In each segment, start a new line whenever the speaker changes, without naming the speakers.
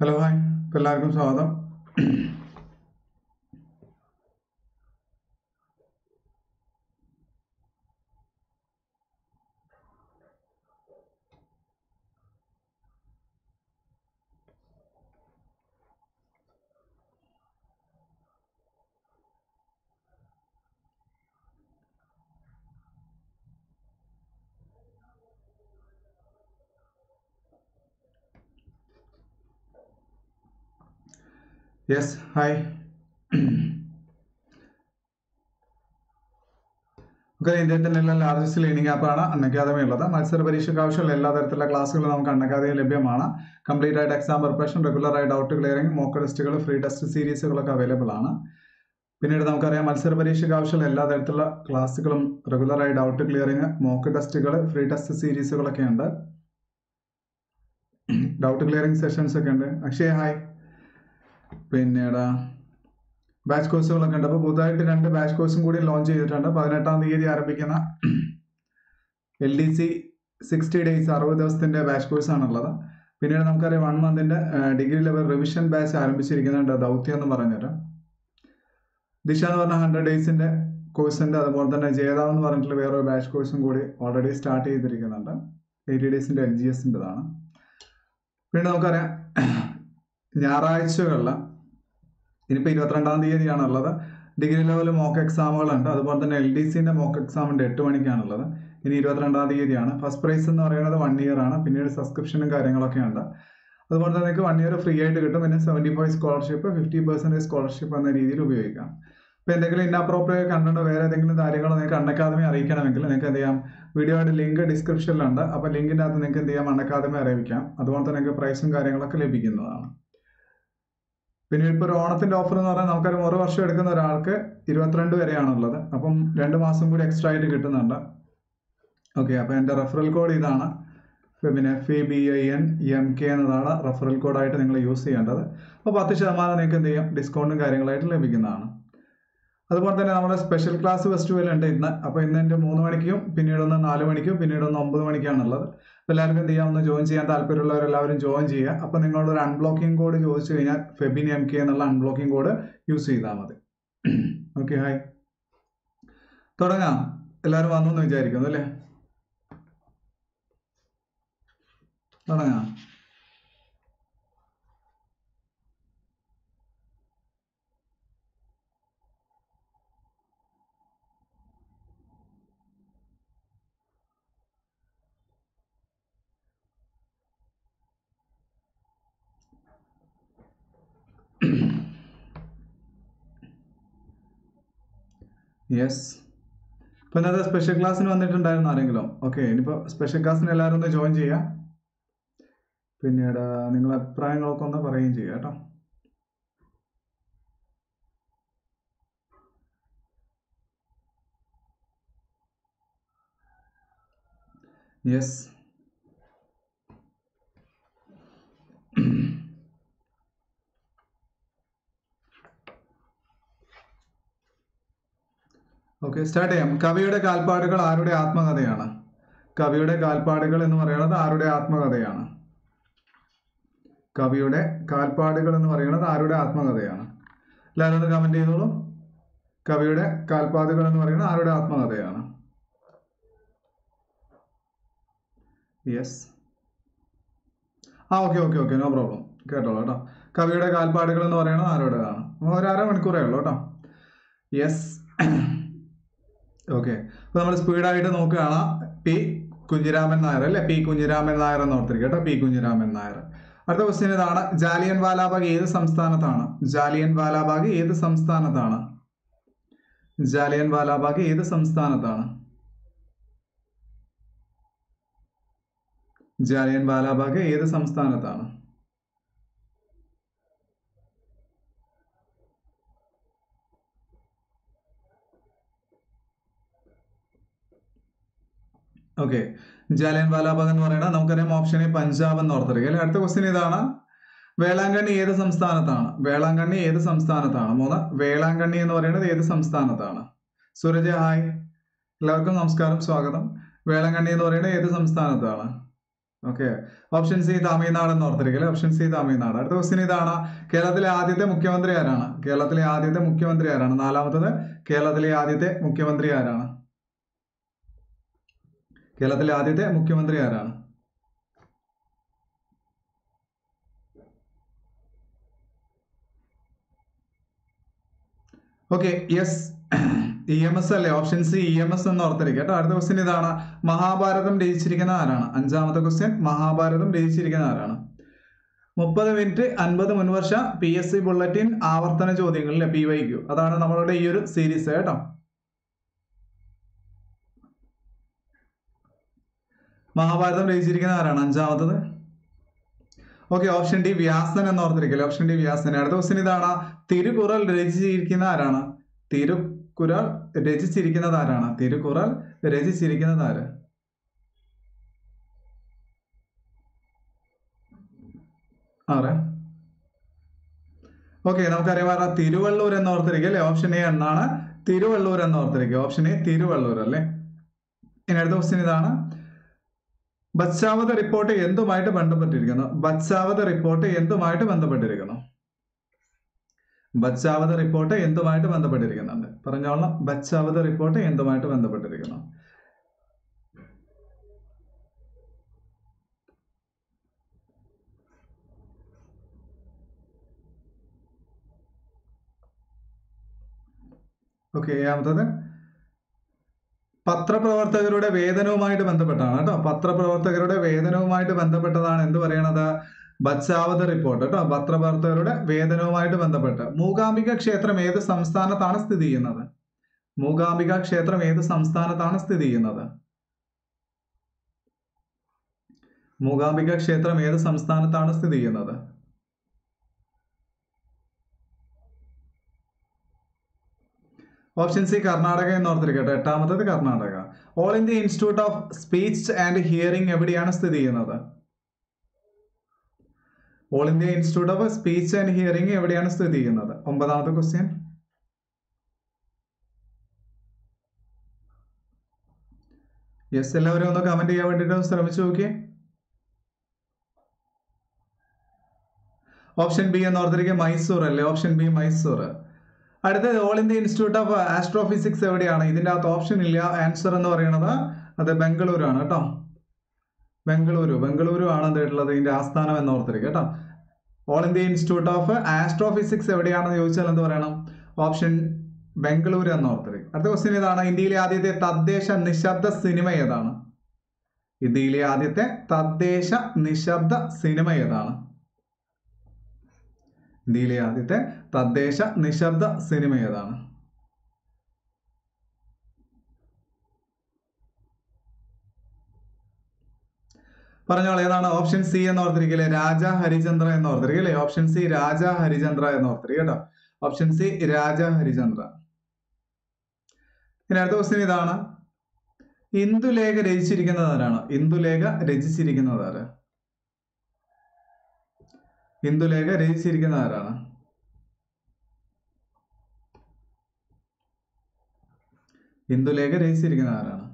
Hello hi അപ്പോൾ എല്ലാവർക്കും സ്വാഗതം യെസ് ഹായ് നമുക്ക് ഇന്ത്യയിൽ എല്ലാ ലാർജസ്റ്റ് ലേണിംഗ് ആപ്പാണ് അൺ അക്കാദമി ഉള്ളത്. മത്സര പരീക്ഷയ്ക്ക് ആവശ്യമുള്ള എല്ലാ തരത്തിലുള്ള ക്ലാസ്സുകളും നമുക്ക് അൺ അക്കാദമി ലഭ്യമാണ്. കംപ്ലീറ്റ് ആയിട്ട് എക്സാം പ്രിപ്പറേഷൻ റെഗുലർ ആയി ഡൗട്ട് ക്ലിയറിംഗ് മോക്ക് ടെസ്റ്റുകൾ ഫ്രീ ടെസ്റ്റ് സീരീസുകളൊക്കെ അവൈലബിൾ ആണ്. പിന്നീട് നമുക്കറിയാം മത്സര പരീക്ഷയ്ക്ക് ആവശ്യമുള്ള എല്ലാ തരത്തിലുള്ള ക്ലാസ്സുകളും റെഗുലർ ആയി ഡൗട്ട് ക്ലിയറിംഗ് മോക്ക് ടെസ്റ്റുകൾ ഫ്രീ ടെസ്റ്റ് സീരീസുകളൊക്കെ ഉണ്ട്. ഡൗട്ട് ക്ലിയറിംഗ് സെഷൻസ് ഒക്കെ ഉണ്ട്. അക്ഷയ് ഹായ് പിന്നീട് ബാച്ച് കോഴ്സുകളൊക്കെ ഉണ്ട്. അപ്പോൾ പുതുതായിട്ട് രണ്ട് ബാച്ച് കോഴ്സും കൂടി ലോഞ്ച് ചെയ്തിട്ടുണ്ട്. പതിനെട്ടാം തീയതി ആരംഭിക്കുന്ന L D C sixty days അറുപത് ദിവസത്തിന്റെ ബാച്ച് കോഴ്സാണുള്ളത് പിന്നീട് നമുക്കറിയാം വൺ മന്തിന്റെ ഡിഗ്രി ലെവൽ റിവിഷൻ ബാച്ച് ആരംഭിച്ചിരിക്കുന്നുണ്ട്. ദൗത്യം എന്ന് പറഞ്ഞിട്ട്. ദിശ എന്ന് പറഞ്ഞ ഹൺഡ്രഡ് ഡേയ്സിന്റെ കോഴ്സുണ്ട് അതുപോലെ തന്നെ ജേതാവ് എന്ന് പറഞ്ഞിട്ടുള്ള വേറൊരു ബാച്ച് കോഴ്സും കൂടി ഓൾറെഡി സ്റ്റാർട്ട് ചെയ്തിരിക്കുന്നുണ്ട്. എയ്റ്റി ഡേയ്സിന്റെ എൽ ജി എസിന്റെതാണ് പിന്നെ നമുക്കറിയാം ഞായറാഴ്ചകളിൽ ഇനിയിപ്പോൾ ഇരുപത്തിരണ്ടാം തീയതിയാണുള്ളത് ഡിഗ്രി ലെവൽ മോക്ക് എക്സാമുകളുണ്ട് അതുപോലെ തന്നെ എൽ ഡി സിന്റെ മോക്ക് എക്സാം ഉണ്ട്. എട്ട് മണിക്കാണുള്ളത് ഇനി ഇരുപത്തിരണ്ടാം തീയതിയാണ്. ഫസ്റ്റ് പ്രൈസ് എന്ന് പറയുന്നത് വൺ ഇയർ ആണ്. പിന്നീട് സബ്സ്ക്രിപ്ഷനും കാര്യങ്ങളൊക്കെ ഉണ്ട്. അതുപോലെ തന്നെ നിങ്ങൾക്ക് വൺ ഇയർ ഫ്രീ ആയിട്ട് കിട്ടും. പിന്നെ seventy five scholarship fifty percentage scholarship എന്ന രീതിയിൽ ഉപയോഗിക്കാം. ഇപ്പോൾ എന്തെങ്കിലും ഇന്നപ്രോപ്രിയറ്റ് കണ്ടോ വേറെ ഏതെങ്കിലും കാര്യങ്ങൾ നിങ്ങൾക്ക് അൺ അക്കാദമി അറിയിക്കണമെങ്കിൽ നിങ്ങൾക്ക് എന്ത് ചെയ്യാം? വീഡിയോയുടെ ലിങ്ക് ഡിസ്ക്രിപ്ഷനിലുണ്ട് അപ്പോൾ ലിങ്കിന്റെ അകത്ത് നിങ്ങൾക്ക് എന്ത് ചെയ്യാം? അൺ അക്കാദമി അറിയിക്കാം. അതുപോലെ തന്നെ നിങ്ങൾക്ക് പ്രൈസും കാര്യങ്ങളൊക്കെ ലഭിക്കുന്നതാണ്. പിന്നെ ഇപ്പോൾ ഒരു ഓണത്തിന്റെ ഓഫർ എന്ന് പറഞ്ഞാൽ നമുക്കൊരു ഒരു വർഷം എടുക്കുന്ന ഒരാൾക്ക് ഇരുപത്തിരണ്ട് വരെയാണുള്ളത്. അപ്പം രണ്ട് മാസം കൂടി എക്സ്ട്രാ ആയിട്ട് കിട്ടുന്നുണ്ട്. ഓക്കെ അപ്പോൾ എന്റെ റെഫറൽ കോഡ് ഇതാണ്. പിന്നെ E B I N M K എന്നതാണ് റെഫറൽ കോഡായിട്ട് നിങ്ങൾ യൂസ് ചെയ്യേണ്ടത്. അപ്പോൾ പത്ത് ശതമാനം നിങ്ങൾക്ക് എന്ത് ചെയ്യാം? ഡിസ്കൗണ്ടും കാര്യങ്ങളായിട്ട് ലഭിക്കുന്നതാണ്. അതുപോലെ തന്നെ നമ്മുടെ സ്പെഷ്യൽ ക്ലാസ് ഫെസ്റ്റിവൽ ഉണ്ട് ഇന്ന്. അപ്പോൾ ഇന്ന് എന്റെ മൂന്ന് മണിക്കും പിന്നീട് ഒന്ന് നാല് മണിക്കും പിന്നീട് ഒന്ന് ഒമ്പത് മണിക്കാണുള്ളത്. അപ്പോൾ എല്ലാവർക്കും എന്ത് ചെയ്യാം? ഒന്ന് ജോയിൻ ചെയ്യാൻ താല്പര്യമുള്ളവരെല്ലാവരും ജോയിൻ ചെയ്യുക. അപ്പോൾ നിങ്ങളൊരു അൺബ്ലോക്കിംഗ് കോഡ് ചോദിച്ചു കഴിഞ്ഞാൽ ഫെബിൻ എം കെ എന്നുള്ള അൺബ്ലോക്കിംഗ് കോഡ് യൂസ് ചെയ്താൽ മതി. ഓക്കെ ഹായ് തുടങ്ങാം. എല്ലാവരും വന്നു എന്ന് വിചാരിക്കുന്നു അല്ലേ? തുടങ്ങാം. യെസ് ഇപ്പൊ ഇന്നത്തെ സ്പെഷ്യൽ ക്ലാസ്സിന് വന്നിട്ടുണ്ടായിരുന്നു ആരെങ്കിലും? ഓക്കെ ഇനിയിപ്പോൾ സ്പെഷ്യൽ ക്ലാസ്സിന് എല്ലാവരും ഒന്ന് ജോയിൻ ചെയ്യുക പിന്നീട് നിങ്ങളെ അഭിപ്രായങ്ങളൊക്കെ ഒന്ന് പറയുകയും ചെയ്യുക കേട്ടോ. യെസ് ഓക്കെ സ്റ്റാർട്ട് ചെയ്യാം. കവിയുടെ കാൽപ്പാടുകൾ ആരുടെ ആത്മകഥയാണ്? കവിയുടെ കാൽപ്പാടുകൾ എന്ന് പറയുന്നത് ആരുടെ ആത്മകഥയാണ്? കവിയുടെ കാൽപ്പാടുകൾ എന്ന് പറയുന്നത് ആരുടെ ആത്മകഥയാണ്? എല്ലാവരും ഒന്ന് കമന്റ് ചെയ്തോളൂ. കവിയുടെ കാൽപ്പാടുകൾ എന്ന് പറയുന്നത് ആരുടെ ആത്മകഥയാണ്? യെസ് ആ okay okay okay no problem കേട്ടോളൂ കേട്ടോ. കവിയുടെ കാൽപ്പാടുകൾ എന്ന് പറയുന്നത് ആരുടേതാണ്? ഒരു അര മണിക്കൂറേ ഉള്ളൂ കേട്ടോ. യെസ് ഓക്കെ അപ്പോൾ നമ്മൾ സ്പീഡായിട്ട് നോക്കുകയാണ്. പി കുഞ്ഞിരാമൻ നായർ അല്ലെ? പി കുഞ്ഞിരാമൻ നായർ എന്ന് ഓർത്തിരിക്കുക കേട്ടോ. പി കുഞ്ഞിരാമൻ നായർ. അടുത്ത ക്വസ്റ്റ്യൻ ഇതാണ്. ജാലിയൻ വാലാബാഗ് ഏത് സംസ്ഥാനത്താണ്? ജാലിയൻ വാലാബാഗ് ഏത് സംസ്ഥാനത്താണ്? ജാലിയൻ വാലാബാഗ് ഏത് സംസ്ഥാനത്താണ്? ജാലിയൻ വാലാബാഗ് ഏത് സംസ്ഥാനത്താണ്? ഓക്കെ ജാലിയൻ വാലാബാഗ് എന്ന് പറയുന്നത് നമുക്കറിയാം ഓപ്ഷൻ എ പഞ്ചാബ് എന്ന് ഓർത്തിരിക്കുക. അല്ലെ? അടുത്ത ക്വസ്റ്റ്യൻ ഇതാണ്. വേളാങ്കണ്ണി ഏത് സംസ്ഥാനത്താണ്? വേളാങ്കണ്ണി ഏത് സംസ്ഥാനത്താണ്? മൂന്ന് വേളാങ്കണ്ണി എന്ന് പറയുന്നത് ഏത് സംസ്ഥാനത്താണ്? സുരജ ഹായ് എല്ലാവർക്കും നമസ്കാരം സ്വാഗതം. വേളാങ്കണ്ണി എന്ന് പറയുന്നത് ഏത് സംസ്ഥാനത്താണ്? ഓക്കെ ഓപ്ഷൻ സി തമിഴ്നാട് എന്ന് ഓർത്തിരിക്കല്ലേ ഓപ്ഷൻ സി തമിഴ്നാട്. അടുത്ത ക്വസ്റ്റ്യൻ ഇതാണ്. കേരളത്തിലെ ആദ്യത്തെ മുഖ്യമന്ത്രി ആരാണ്? കേരളത്തിലെ ആദ്യത്തെ മുഖ്യമന്ത്രി ആരാണ്? നാലാമത്തത് കേരളത്തിലെ ആദ്യത്തെ മുഖ്യമന്ത്രി ആരാണ്? കേരളത്തിലെ ആദ്യത്തെ മുഖ്യമന്ത്രി ആരാണ്? Okay yes E M S അല്ലേ? Option C E M S എന്ന് ഓർത്തിരിക്കുക അടുത്ത ക്വസ്റ്റ്യൻ ഇതാണ്. മഹാഭാരതം രചിച്ചിരിക്കുന്ന ആരാണ്? അഞ്ചാമത്തെ ക്വസ്റ്റ്യൻ മഹാഭാരതം രചിച്ചിരിക്കുന്ന ആരാണ്? മുപ്പത് മിനിറ്റ് അൻപത് മുൻവർഷ പി എസ് സി ബുള്ളറ്റിൻ ആവർത്തന ചോദ്യങ്ങളിലെ പി വൈ ക്യു അതാണ് നമ്മളുടെ ഈ ഒരു സീരീസ് കേട്ടോ. മഹാഭാരതം രചിച്ചിരിക്കുന്ന ആരാണ്? അഞ്ചാമത്തത്? ഓക്കെ ഓപ്ഷൻ ഡി വ്യാസൻ എന്ന് ഓർത്തിരിക്കല്ലേ ഓപ്ഷൻ ഡി വ്യാസൻ. അടുത്ത ക്വസ്റ്റ്യൻ ഇതാണ്. തിരുക്കുറൽ രചിച്ചിരിക്കുന്ന ആരാണ്? തിരുക്കുറൽ രചിച്ചിരിക്കുന്നത് ആരാണ്? തിരുക്കുറൽ രചിച്ചിരിക്കുന്നത് ആര്? ആറ് ഓക്കെ നമുക്കറിയാം തിരുവള്ളൂർ എന്ന് ഓർത്തിരിക്കുക അല്ലേ? ഓപ്ഷൻ എ എന്നാണ്. തിരുവള്ളൂർ എന്ന് ഓർത്തിരിക്കുക ഓപ്ഷൻ എ തിരുവള്ളൂർ അല്ലേ? ഇനി അടുത്ത ക്വസ്റ്റ്യൻ ഇതാണ്. ബച്ചാവത റിപ്പോർട്ട് എന്തുമായിട്ട് ബന്ധപ്പെട്ടിരിക്കുന്നു? ബച്ചാവത റിപ്പോർട്ട് എന്തുമായിട്ട് ബന്ധപ്പെട്ടിരിക്കുന്നു? ബച്ചാവത റിപ്പോർട്ട് എന്തുമായിട്ട് ബന്ധപ്പെട്ടിരിക്കുന്നുണ്ട്? പറഞ്ഞോളാം ബച്ചാവത റിപ്പോർട്ട് എന്തുമായിട്ട് ബന്ധപ്പെട്ടിരിക്കുന്നു? ഓക്കെ ഏഴാമത്തത്. പത്രപ്രവർത്തകരുടെ വേതനവുമായിട്ട് ബന്ധപ്പെട്ടാണ് കേട്ടോ. പത്രപ്രവർത്തകരുടെ വേതനവുമായിട്ട് ബന്ധപ്പെട്ടതാണ് എന്ത് പറയണത്? ബച്ചാവത് റിപ്പോർട്ട് കേട്ടോ. പത്രപ്രവർത്തകരുടെ വേതനവുമായിട്ട് ബന്ധപ്പെട്ട്. മൂകാംബിക ക്ഷേത്രം ഏത് സംസ്ഥാനത്താണ് സ്ഥിതി ചെയ്യുന്നത്? മൂകാംബിക ക്ഷേത്രം ഏത് സംസ്ഥാനത്താണ് സ്ഥിതി ചെയ്യുന്നത്? മൂകാംബിക ക്ഷേത്രം ഏത് സംസ്ഥാനത്താണ് സ്ഥിതി ചെയ്യുന്നത്? ഓപ്ഷൻ സി കർണാടക എന്ന് ഓർത്തിരിക്കട്ടെ എട്ടാമത്തത് Karnataka. All India Institute of Speech and Hearing എവിടെയാണ് സ്ഥിതി ചെയ്യുന്നത്? All India Institute of Speech and Hearing എവിടെയാണ് സ്ഥിതി ചെയ്യുന്നത്? ഒമ്പതാമത്തെ ക്വസ്റ്റ്യൻ യെസ് എല്ലാവരും ഒന്ന് കമന്റ് ചെയ്യാൻ വേണ്ടിട്ട് ശ്രമിച്ചു നോക്കിയേ. ഓപ്ഷൻ ബി എന്ന് ഓർത്തിരിക്കുക മൈസൂർ അല്ലേ? Option B Mysore. അടുത്തത് All India Institute of Astrophysics എവിടെയാണ്? ഇതിന്റെ അകത്ത് ഓപ്ഷൻ ഇല്ല. ആൻസർ എന്ന് പറയുന്നത് അത് ബംഗളൂരു ആണ് കേട്ടോ. ബംഗളൂരു ബംഗളൂരു ആണ് എന്തായിട്ടുള്ളത്? ഇതിന്റെ ആസ്ഥാനം എന്ന് ഓർത്തിരിക്കുക കേട്ടോ. All India Institute of Astrophysics എവിടെയാണെന്ന് ചോദിച്ചാൽ എന്ത് പറയണം? ഓപ്ഷൻ ബംഗളൂരു എന്ന് ഓർത്തിരിക്കുക. അടുത്ത ക്വസ്റ്റ്യൻ ഇതാണ്. ഇന്ത്യയിലെ ആദ്യത്തെ തദ്ദേശ നിശബ്ദ സിനിമ ഏതാണ്? ഇന്ത്യയിലെ ആദ്യത്തെ തദ്ദേശ നിശബ്ദ സിനിമ ഏതാണ്? ഇന്ത്യയിലെ ആദ്യത്തെ തദ്ദേശ നിശബ്ദ സിനിമ ഏതാണ്? പറഞ്ഞോളൂ ഏതാണ്? ഓപ്ഷൻ സി എന്ന് ഓർത്തിരിക്കില്ലേ രാജ ഹരിചന്ദ്ര എന്ന് ഓർത്തിരിക്കില്ലേ ഓപ്ഷൻ സി രാജ ഹരിചന്ദ്ര എന്ന് ഓർത്തിരിക്കുക കേട്ടോ. Option C Raja Harichandra. ഇനി അടുത്ത ക്വസ്റ്റ്യൻ ഇതാണ്. ഇന്ദുലേഖ രചിച്ചിരിക്കുന്നത് ആരാണ്? ഇന്ദുലേഖ രചിച്ചിരിക്കുന്നത് ആര്? ഇന്ദുലേഖ രചിച്ചിരിക്കുന്ന ആരാണ്? ഇന്ദുലേഖ രചിച്ചിരിക്കുന്ന ആരാണ്?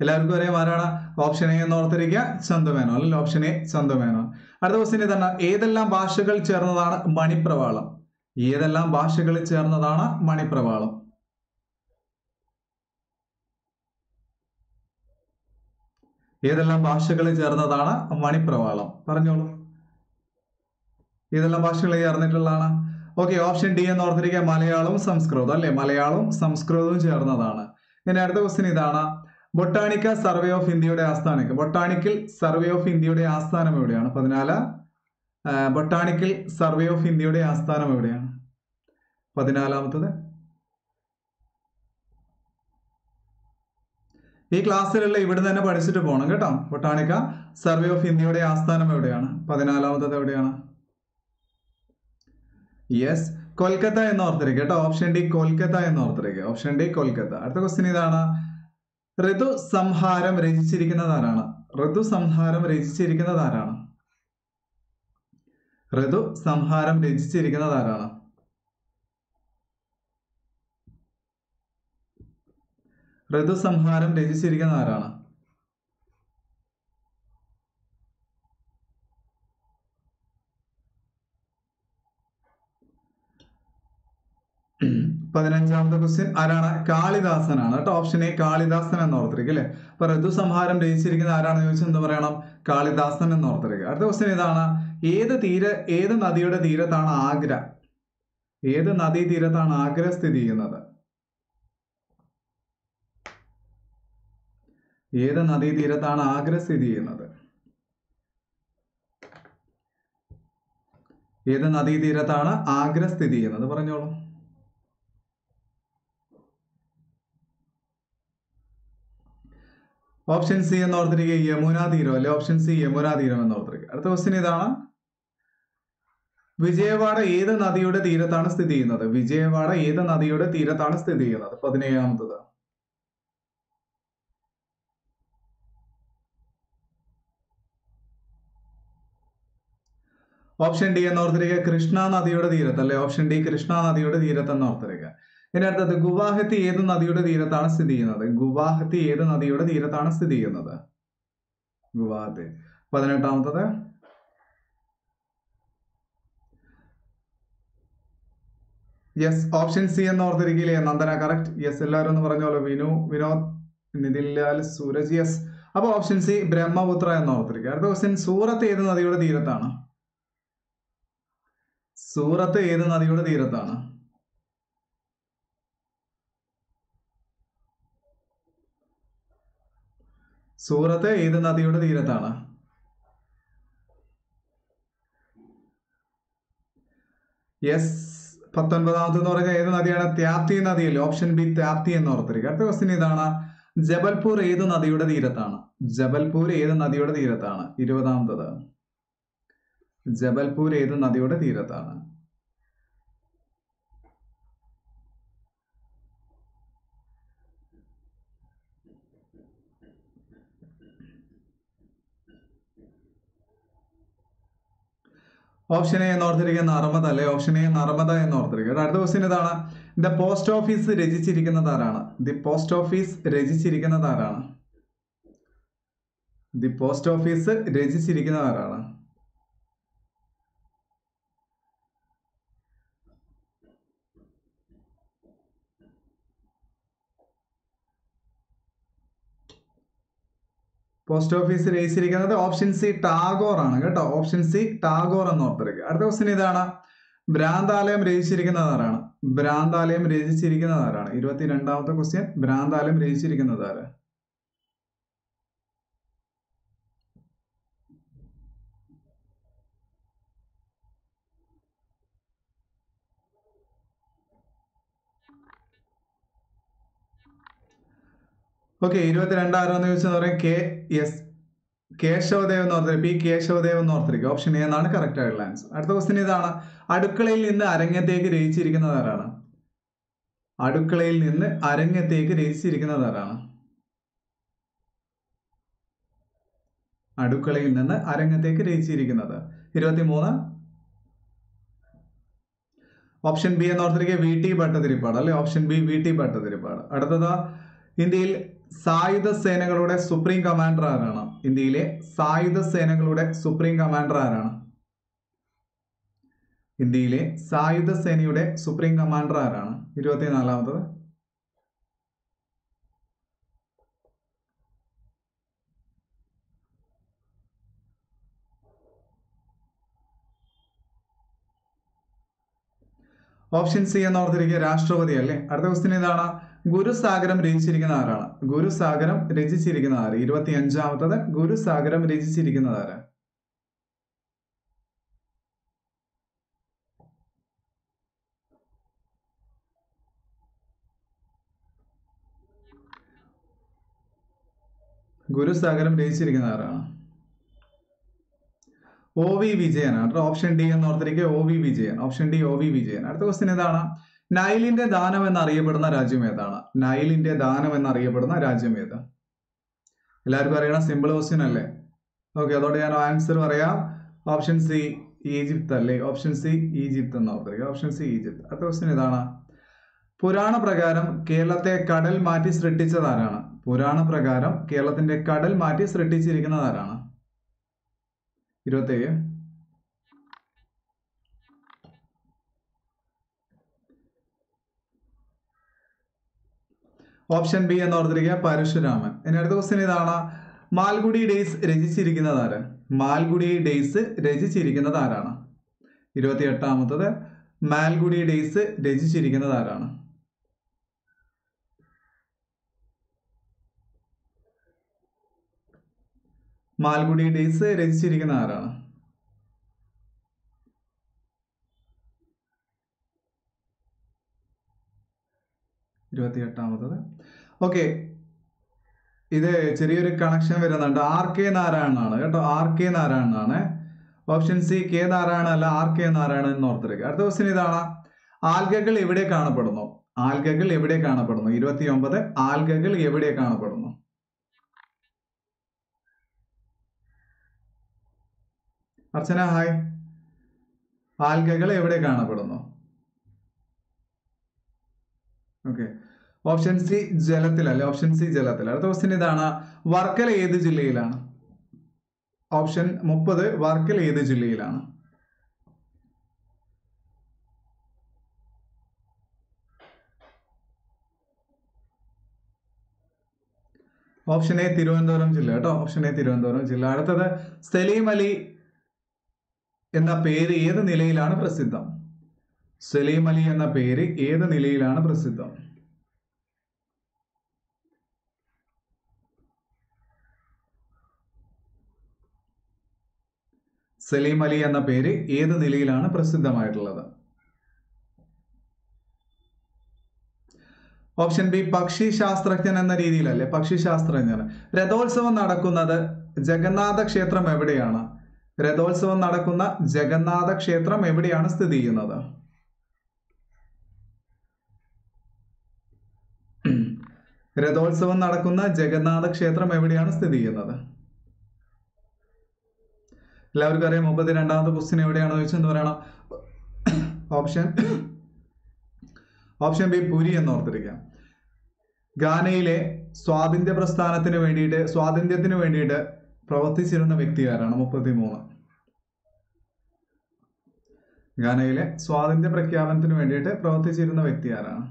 എല്ലാവർക്കും അറിയാം ആരാണ് ഓപ്ഷൻ എ എന്ന് ഓർത്തിരിക്കുക ചന്തമേനോ അല്ലെങ്കിൽ ഓപ്ഷൻ എ ചന്തമേനോ അടുത്ത ക്വസ്റ്റ്യൻ ഇതാണ് ഏതെല്ലാം ഭാഷകൾ ചേർന്നതാണ് മണിപ്രവാളം? ഏതെല്ലാം ഭാഷകൾ ചേർന്നതാണ് മണിപ്രവാളം? ഏതെല്ലാം ഭാഷകൾ ചേർന്നതാണ് മണിപ്രവാളം? പറഞ്ഞോളൂ. ഏതെല്ലാം ഭാഷകൾ ചേർന്നിട്ടുള്ളതാണ് ഓക്കെ ഓപ്ഷൻ ഡി എന്ന് ഓർത്തിരിക്കുക മലയാളവും സംസ്കൃതവും അല്ലെ? മലയാളവും സംസ്കൃതവും ചേർന്നതാണ്. ഇനി അടുത്ത ക്വസ്റ്റ്യൻ ഇതാണ്. ബൊട്ടാണിക്ക സർവേ ഓഫ് ഇന്ത്യയുടെ ആസ്ഥാനം ബൊട്ടാണിക്കൽ സർവേ ഓഫ് ഇന്ത്യയുടെ ആസ്ഥാനം എവിടെയാണ്? പതിനാല് ബൊട്ടാണിക്കൽ സർവേ ഓഫ് ഇന്ത്യയുടെ ആസ്ഥാനം എവിടെയാണ്? പതിനാലാമത്തത്. ഈ ക്ലാസ്സിലുള്ള ഇവിടെ തന്നെ പഠിച്ചിട്ട് പോകണം കേട്ടോ. ബൊട്ടാണിക്ക സർവേ ഓഫ് ഇന്ത്യയുടെ ആസ്ഥാനം എവിടെയാണ്? പതിനാലാമത്തത് എവിടെയാണ്? യെസ് കൊൽക്കത്ത എന്ന് ഓർത്തിരിക്കുക കേട്ടോ. ഓപ്ഷൻ ഡി കൊൽക്കത്ത എന്ന് ഓർത്തിരിക്കുക ഓപ്ഷൻ ഡി കൊൽക്കത്ത. അടുത്ത ക്വസ്റ്റ്യൻ ഇതാണ്. ഋതു സംഹാരം രചിച്ചിരിക്കുന്നത് ആരാണ്? ഋതു സംഹാരം രചിച്ചിരിക്കുന്നത് ആരാണ്? ഋതു സംഹാരം രചിച്ചിരിക്കുന്നത് ആരാണ്? ഋതു സംഹാരം രചിച്ചിരിക്കുന്ന ആരാണ്? പതിനഞ്ചാമത്തെ ക്വസ്റ്റ്യൻ ആരാണ്? കാളിദാസനാണ്. കേട്ടോ ഓപ്ഷൻ എ കാളിദാസൻ എന്ന് ഓർത്തിരിക്കും അല്ലെ? അപ്പൊ ഋതുസംഹാരം രചിച്ചിരിക്കുന്ന ആരാണെന്ന് ചോദിച്ചാൽ എന്താ പറയണം? കാളിദാസൻ എന്ന് ഓർത്തിരിക്കുക അടുത്ത ക്വസ്റ്റ്യൻ ഇതാണ്. ഏത് തീര ഏത് നദിയുടെ തീരത്താണ് ആഗ്ര? ഏത് നദീ തീരത്താണ് ആഗ്ര സ്ഥിതി ചെയ്യുന്നത്? ഏത് നദീ തീരത്താണ് ആഗ്ര സ്ഥിതി ചെയ്യുന്നത്? ഏത് നദീ തീരത്താണ് ആഗ്ര സ്ഥിതി ചെയ്യുന്നത്? പറഞ്ഞോളൂ. ഓപ്ഷൻ സി എന്ന് ഓർത്തിരിക്കുക യമുന തീരം അല്ലെ? ഓപ്ഷൻ സി യമുന തീരം എന്ന് ഓർത്തിരിക്കുക. അടുത്ത ക്വസ്റ്റ്യൻ ഇതാണ്. വിജയവാഡ ഏത് നദിയുടെ തീരത്താണ് സ്ഥിതി ചെയ്യുന്നത്? വിജയവാഡ ഏത് നദിയുടെ തീരത്താണ് സ്ഥിതി ചെയ്യുന്നത്? പതിനേഴാമത്തത്. ഓപ്ഷൻ ഡി എന്ന് ഓർത്തിരിക്കുക കൃഷ്ണ നദിയുടെ തീരത്ത് അല്ലെ? ഓപ്ഷൻ ഡി കൃഷ്ണ നദിയുടെ തീരത്ത് എന്ന് ഓർത്തിരിക്കുക. ഇനി അടുത്തത് ഗുവാഹത്തി ഏത് നദിയുടെ തീരത്താണ് സ്ഥിതി ചെയ്യുന്നത്? ഗുവാഹത്തി ഏത് നദിയുടെ തീരത്താണ് സ്ഥിതി ചെയ്യുന്നത്? ഗുവാഹത്തി. പതിനെട്ടാമത്തത്. യെസ് ഓപ്ഷൻ സി എന്ന് ഓർത്തിരിക്കില്ലേ നന്ദന കറക്റ്റ് യെസ് എല്ലാവരും എന്ന് പറഞ്ഞോളൂ വിനു വിനോദ് നിതിൻലാൽ സൂരജ് യെസ് അപ്പൊ ഓപ്ഷൻ സി ബ്രഹ്മപുത്ര എന്ന് ഓർത്തിരിക്കുക. അടുത്ത ക്വസ്റ്റ്യൻ സൂറത്ത് ഏത് നദിയുടെ തീരത്താണ്? സൂറത്ത് ഏത് നദിയുടെ തീരത്താണ്? സൂറത്ത് ഏത് നദിയുടെ തീരത്താണ്? യെസ് പത്തൊൻപതാമത്തെ എന്ന് പറഞ്ഞാൽ ഏത് നദിയാണ്? ത്യാപ്തി നദിയല്ലേ ഓപ്ഷൻ ബി ത്യാപ്തി എന്ന് ഓർത്തിരിക്കുക. അടുത്ത ക്വസ്റ്റ്യൻ ഇതാണ്. ജബൽപൂർ ഏത് നദിയുടെ തീരത്താണ്? ജബൽപൂർ ഏത് നദിയുടെ തീരത്താണ്? ഇരുപതാമത്തത്. ജബൽപൂർ ഏത് നദിയുടെ തീരത്താണ്? ഓപ്ഷൻ എ എന്ന് ഓർത്തിരിക്കുക നർമ്മദ അല്ലെ? ഓപ്ഷൻ എ നർമ്മദ എന്ന് ഓർത്തിരിക്കുക അടുത്ത ക്വസ്റ്റ്യൻ ഇതാണ്. ദ പോസ്റ്റ് ഓഫീസ് രചിച്ചിരിക്കുന്നത് ആരാണ്? ദി പോസ്റ്റ് ഓഫീസ് രചിച്ചിരിക്കുന്നത് ആരാണ്? ദി പോസ്റ്റ് ഓഫീസ് രചിച്ചിരിക്കുന്നത് ആരാണ്? പോസ്റ്റ് ഓഫീസ് രചിച്ചിരിക്കുന്നത് ഓപ്ഷൻ സി ടാഗോർ ആണ് കേട്ടോ. ഓപ്ഷൻ സി ടാഗോർ എന്ന് ഓർത്തിരിക്കുക അടുത്ത ക്വസ്റ്റ്യൻ ഇതാണ്. ഭ്രാന്താലയം രചിച്ചിരിക്കുന്നത് ആരാണ് ഭ്രാന്താലയം രചിച്ചിരിക്കുന്നത് ആരാണ് ഇരുപത്തി രണ്ടാമത്തെ ക്വസ്റ്റ്യൻ ഭ്രാന്താലയം രചിച്ചിരിക്കുന്നത് ആര് ഓക്കെ ഇരുപത്തിരണ്ട് ആരോന്ന് ചോദിച്ചെന്ന് പറയാം കെ എസ് കേശവദേവ് എന്ന് ഓർത്തിരിക്കും. പി കേശവദേവ് എന്ന് ഓർത്തിരിക്കും. ഓപ്ഷൻ എ എന്നാണ് കറക്റ്റ് ആയിട്ടുള്ള ആൻസർ അടുത്ത ക്വസ്റ്റ്യൻ ഇതാണ്. അടുക്കളയിൽ നിന്ന് അരങ്ങത്തേക്ക് രചിച്ചിരിക്കുന്നത് ആരാണ്? അടുക്കളയിൽ നിന്ന് അരങ്ങത്തേക്ക് രചിച്ചിരിക്കുന്നത് ആരാണ്? അടുക്കളയിൽ നിന്ന് അരങ്ങത്തേക്ക് രചിച്ചിരിക്കുന്നത്. ഇരുപത്തിമൂന്ന്. ഓപ്ഷൻ ബി എന്ന് ഓർത്തിരിക്കുക വി ടി ഭട്ടതിരിപ്പാട് അല്ലെ? Option B V T Bhattathiripad അടുത്തത് ഇന്ത്യയിൽ സായുധ സേനകളുടെ സുപ്രീം കമാൻഡർ ആരാണ്? ഇന്ത്യയിലെ സായുധ സേനകളുടെ സുപ്രീം കമാൻഡർ ആരാണ്? ഇന്ത്യയിലെ സായുധ സേനയുടെ സുപ്രീം കമാൻഡർ ആരാണ്? ഇരുപത്തിനാലാമത്തത്. ഓപ്ഷൻ സി എന്ന് ഓർത്തിരിക്കുക രാഷ്ട്രപതി അല്ലേ? അടുത്ത ക്വസ്റ്റ്യൻ ഇതാണ്. ഗുരുസാഗരം രചിച്ചിരിക്കുന്ന ആരാണ്? ഗുരുസാഗരം രചിച്ചിരിക്കുന്ന ആര്? ഇരുപത്തി അഞ്ചാമത്തത് ഗുരുസാഗരം രചിച്ചിരിക്കുന്നത് ആര്? ഗുരുസാഗരം രചിച്ചിരിക്കുന്ന ആരാണ്? ഒ വി വിജയനാണ് കേട്ടോ ഓപ്ഷൻ ഡി എന്ന് ഓർത്തിരിക്കുക. O V Vijayan. Option D O V Vijayan. അടുത്ത ക്വസ്റ്റ്യൻ ഇതാണ് നൈലിന്റെ ദാനം എന്നറിയപ്പെടുന്ന രാജ്യം ഏതാണ്? നൈലിന്റെ ദാനം എന്നറിയപ്പെടുന്ന രാജ്യം ഏത്? എല്ലാവർക്കും അറിയണം സിമ്പിൾ ക്വസ്റ്റ്യൻ അല്ലേ? ഓക്കെ അതോടെ ഞാൻ ആൻസർ പറയാം. ഓപ്ഷൻ സി ഈജിപ്ത് അല്ലേ? ഓപ്ഷൻ സി ഈജിപ്ത് എന്ന് ഓർത്തിരിക്കുക. Option C Egypt. അടുത്ത ക്വസ്റ്റ്യൻ ഇതാണ്. പുരാണ പ്രകാരം കേരളത്തെ കടൽ മാറ്റി സൃഷ്ടിച്ചത് ആരാണ്? പുരാണ പ്രകാരം കേരളത്തിന്റെ കടൽ മാറ്റി സൃഷ്ടിച്ചിരിക്കുന്നത് ആരാണ്? ഇരുപത്തേഴ്. ഓപ്ഷൻ ബി എന്ന് ഓർത്തിരിക്കുക പരശുരാമൻ. ഇനി അടുത്ത ക്വസ്റ്റ്യൻ ഇതാണ്. മാൽഗുഡി ഡേയ്സ് രചിച്ചിരിക്കുന്നത് ആര്? മാൽഗുഡി ഡേയ്സ് രചിച്ചിരിക്കുന്നത് ആരാണ്? ഇരുപത്തി എട്ടാമത്തത് മാൽഗുഡി ഡേയ്സ് രചിച്ചിരിക്കുന്നത് ആരാണ്? മാൽഗുഡി ഡേയ്സ് രചിച്ചിരിക്കുന്ന ആരാണ്? ഇരുപത്തി എട്ടാമത്തത് ഓക്കെ ഇത് ചെറിയൊരു കണക്ഷൻ വരുന്നുണ്ട്. ആർ കെ നാരായണനാണ് കേട്ടോ. ആർ കെ നാരായണനാണ് ഓപ്ഷൻ സി കെ നാരായണ അല്ല ആർ കെ നാരായണൻ എന്ന് ഓർത്തെടുക്കുക അടുത്ത ക്വസ്റ്റ്യൻ ഇതാണ്. ആൽഗകൾ എവിടെ കാണപ്പെടുന്നു? ആൽഗകൾ എവിടെ കാണപ്പെടുന്നു? ഇരുപത്തി ഒമ്പത് ആൽഗകൾ എവിടെ കാണപ്പെടുന്നു? അർച്ചന ഹായ് ആൽഗകൾ എവിടെ കാണപ്പെടുന്നു? ഓക്കെ ഓപ്ഷൻ സി ജലത്തിലല്ലേ? ഓപ്ഷൻ സി ജലത്തിൽ അടുത്ത ക്വസ്റ്റ്യൻ ഇതാണ്. വർക്കല ഏത് ജില്ലയിലാണ്? ഓപ്ഷൻ മുപ്പത് വർക്കല ഏത് ജില്ലയിലാണ്? ഓപ്ഷൻ എ തിരുവനന്തപുരം ജില്ല കേട്ടോ. ഓപ്ഷൻ എ തിരുവനന്തപുരം ജില്ല. അടുത്തത് സലീം അലി എന്ന പേര് ഏത് നിലയിലാണ് പ്രസിദ്ധം? സലീം അലി എന്ന പേര് ഏത് നിലയിലാണ് പ്രസിദ്ധം? സലീം അലി എന്ന പേര് ഏത് നിലയിലാണ് പ്രസിദ്ധമായിട്ടുള്ളത്? ഓപ്ഷൻ ബി പക്ഷി ശാസ്ത്രജ്ഞൻ എന്ന രീതിയിലല്ലേ? പക്ഷി ശാസ്ത്രജ്ഞൻ. രഥോത്സവം നടക്കുന്നത് ജഗന്നാഥ ക്ഷേത്രം എവിടെയാണ്? രഥോത്സവം നടക്കുന്ന ജഗന്നാഥ ക്ഷേത്രം എവിടെയാണ് സ്ഥിതി ചെയ്യുന്നത്? രഥോത്സവം നടക്കുന്ന ജഗന്നാഥ ക്ഷേത്രം എവിടെയാണ് സ്ഥിതി ചെയ്യുന്നത്? എല്ലാവർക്കും അറിയാം മുപ്പത്തി രണ്ടാമത്തെ ക്വസ്റ്റ്യൻ എവിടെയാണോ ചോദിച്ചെന്ന് പറയണം? ഓപ്ഷൻ ഓപ്ഷൻ ബി പുരി എന്ന് ഓർത്തിരിക്കാം ഗാനയിലെ സ്വാതന്ത്ര്യ പ്രസ്ഥാനത്തിന് വേണ്ടിയിട്ട് സ്വാതന്ത്ര്യത്തിന് വേണ്ടിയിട്ട് പ്രവർത്തിച്ചിരുന്ന വ്യക്തി ആരാണ്? മുപ്പത്തി മൂന്ന് ഗാനയിലെ സ്വാതന്ത്ര്യ പ്രഖ്യാപനത്തിന് വേണ്ടിയിട്ട് പ്രവർത്തിച്ചിരുന്ന വ്യക്തി ആരാണ്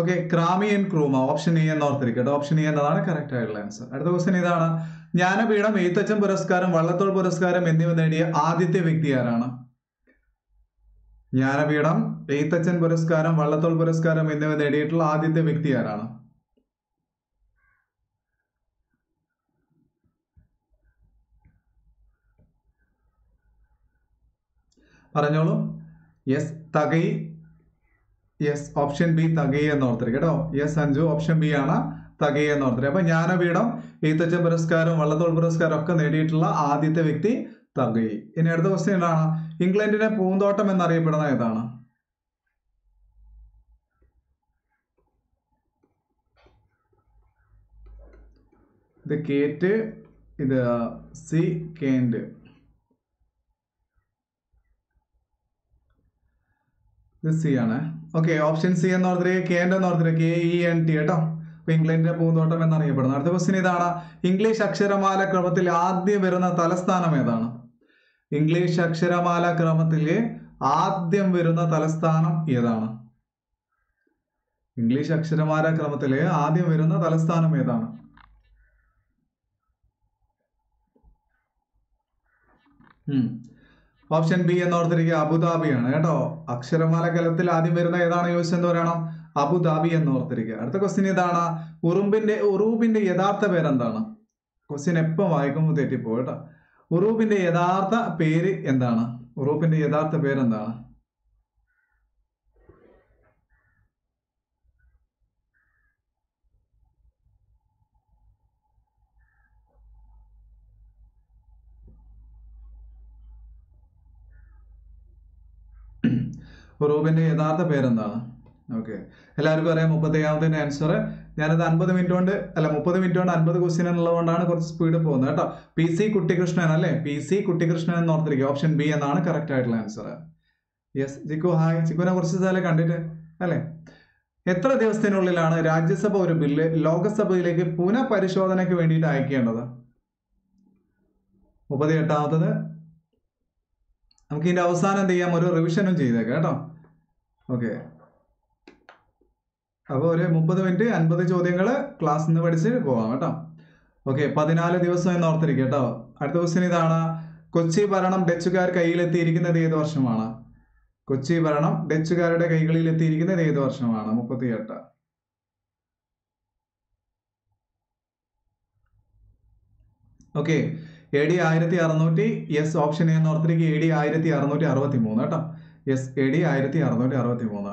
ഓക്കെ ക്രാമിയൻ ക്രൂമ ഓപ്ഷൻ ഇ എന്ന് ഓർത്തിരിക്കട്ടെ ഓപ്ഷൻ ഇ എന്നതാണ് കറക്റ്റ് ആയിട്ടുള്ള ആൻസർ അടുത്ത ക്വസ്റ്റ്യൻ ഇതാണ്. ജ്ഞാനപീഠം എഴുത്തച്ഛൻ പുരസ്കാരം വള്ളത്തോൾ പുരസ്കാരം എന്നിവ നേടിയ ആദ്യത്തെ വ്യക്തി ആരാണ്? ജ്ഞാനപീഠം എഴുത്തച്ഛൻ പുരസ്കാരം വള്ളത്തോൾ പുരസ്കാരം എന്നിവ നേടിയിട്ടുള്ള ആദ്യത്തെ വ്യക്തി ആരാണ്? പറഞ്ഞോളൂ. Yes Thakazhi yes option B Thakazhi എന്ന് ഓർത്തിരിക്കും കേട്ടോ. യെസ് അഞ്ജു ഓപ്ഷൻ ബി ആണ് തകയ എന്ന് ഓർത്തിരിക്കും. അപ്പൊ ജ്ഞാനപീഠം എഴുത്തച്ഛൻ പുരസ്കാരം വള്ളത്തോൾ പുരസ്കാരം ഒക്കെ നേടിയിട്ടുള്ള ആദ്യത്തെ വ്യക്തി തകയി. ഇനി അടുത്ത ക്വസ്റ്റ്യൻ എന്താണ്? ഇംഗ്ലണ്ടിനെ പൂന്തോട്ടം എന്നറിയപ്പെടുന്ന ഏതാണ്? ഇത് കേറ്റ് ഇത് സി കേൻഡ് ഇത് സി ആണ്. ഓക്കെ ഓപ്ഷൻ സി എന്ന് ഓർത്തിരിക്കുക കെ എന്ന് ഓർത്തിരിക്കുക കെ ഇ എൻ ടി കേട്ടോ. അപ്പൊ ഇംഗ്ലണ്ടിന്റെ പൂന്തോട്ടം എന്നറിയപ്പെടുന്നു. അടുത്ത ക്വസ്റ്റ്യൻ ഇതാണ്. ഇംഗ്ലീഷ് അക്ഷരമാല ക്രമത്തിൽ ആദ്യം വരുന്ന തലസ്ഥാനം ഏതാണ്? ഇംഗ്ലീഷ് അക്ഷരമാല ക്രമത്തിൽ ആദ്യം വരുന്ന തലസ്ഥാനം ഏതാണ്? ഇംഗ്ലീഷ് അക്ഷരമാല ക്രമത്തിൽ ആദ്യം വരുന്ന തലസ്ഥാനം ഏതാണ്? ഓപ്ഷൻ ബി എന്ന് ഓർത്തിരിക്കുക അബുദാബിയാണ് കേട്ടോ? അക്ഷരമാല കലത്തിൽ ആദ്യം വരുന്ന ഏതാണ് ചോദിച്ചെന്ന് പറയണം? അബുദാബി എന്ന് ഓർത്തിരിക്കുക. അടുത്ത ക്വസ്റ്റ്യൻ ഇതാണ്. ഉറുമ്പിന്റെ ഉറൂബിന്റെ യഥാർത്ഥ പേരെന്താണ്? ക്വസ്റ്റ്യൻ എപ്പം വായിക്കുമ്പോൾ തെറ്റിപ്പോ കേട്ടോ. ഉറൂബിന്റെ യഥാർത്ഥ പേര് എന്താണ്? ഉറൂബിന്റെ യഥാർത്ഥ പേരെന്താണ്? ഉറൂബിന്റെ യഥാർത്ഥ പേരെന്താണ്? ഓക്കെ എല്ലാവർക്കും അറിയാം മുപ്പത്തേഴാമത്തെ ആൻസർ ഞാനത് അൻപത് മിനിറ്റ് കൊണ്ട് അല്ല മുപ്പത് മിനിറ്റ് കൊണ്ട് അൻപത് ക്വസ്റ്റ്യൻ ഉള്ളതുകൊണ്ടാണ് കുറച്ച് സ്പീഡ് പോകുന്നത് കേട്ടോ. പി സി കുട്ടികൃഷ്ണൻ അല്ലേ? പി സി കുട്ടികൃഷ്ണൻ എന്ന് ഓർത്തിരിക്കുക. ഓപ്ഷൻ ബി എന്നാണ് കറക്റ്റ് ആയിട്ടുള്ള ആൻസർ യെസ് ചിക്കു ഹായ് ചിക്കുനെ കുറച്ച് സ്ഥലം കണ്ടിട്ട്? അല്ലേ? എത്ര ദിവസത്തിനുള്ളിലാണ് രാജ്യസഭ ഒരു ബില്ല് ലോകസഭയിലേക്ക് പുനഃപരിശോധനയ്ക്ക് വേണ്ടിയിട്ട് അയക്കേണ്ടത്? മുപ്പത്തി എട്ടാമത്തത് നമുക്ക് ഇതിന്റെ അവസാനം എന്ത് ചെയ്യാം? ഒരു റിവിഷനും ചെയ്തേക്കാം കേട്ടോ. ഓക്കെ അപ്പോൾ ഒരു മുപ്പത് മിനിറ്റ് അൻപത് ചോദ്യങ്ങൾ ക്ലാസ്സിൽ നിന്ന് പഠിച്ച് പോവാം കേട്ടോ. ഓക്കെ പതിനാല് ദിവസം എന്ന് ഓർത്തിരിക്കുക കേട്ടോ. അടുത്ത ക്വസ്റ്റ്യൻ ഇതാണ്. കൊച്ചി ഭരണം ഡച്ചുകാർ കയ്യിലെത്തിയിരിക്കുന്നത് ഏത് വർഷമാണ്? കൊച്ചി ഭരണം ഡച്ചുകാരുടെ കൈകളിൽ എത്തിയിരിക്കുന്നത് ഏത് വർഷമാണ്? മുപ്പത്തിയെട്ട്. ഓക്കെ എ ഡി ആയിരത്തി അറുന്നൂറ്റി എസ് ഓപ്ഷൻ എന്ന് ഓർത്തിരിക്കുക. എ ഡി ആയിരത്തി അറുന്നൂറ്റി അറുപത്തി മൂന്ന് കേട്ടോ. എസ് എ ഡി ആയിരത്തി അറുന്നൂറ്റി അറുപത്തി മൂന്ന്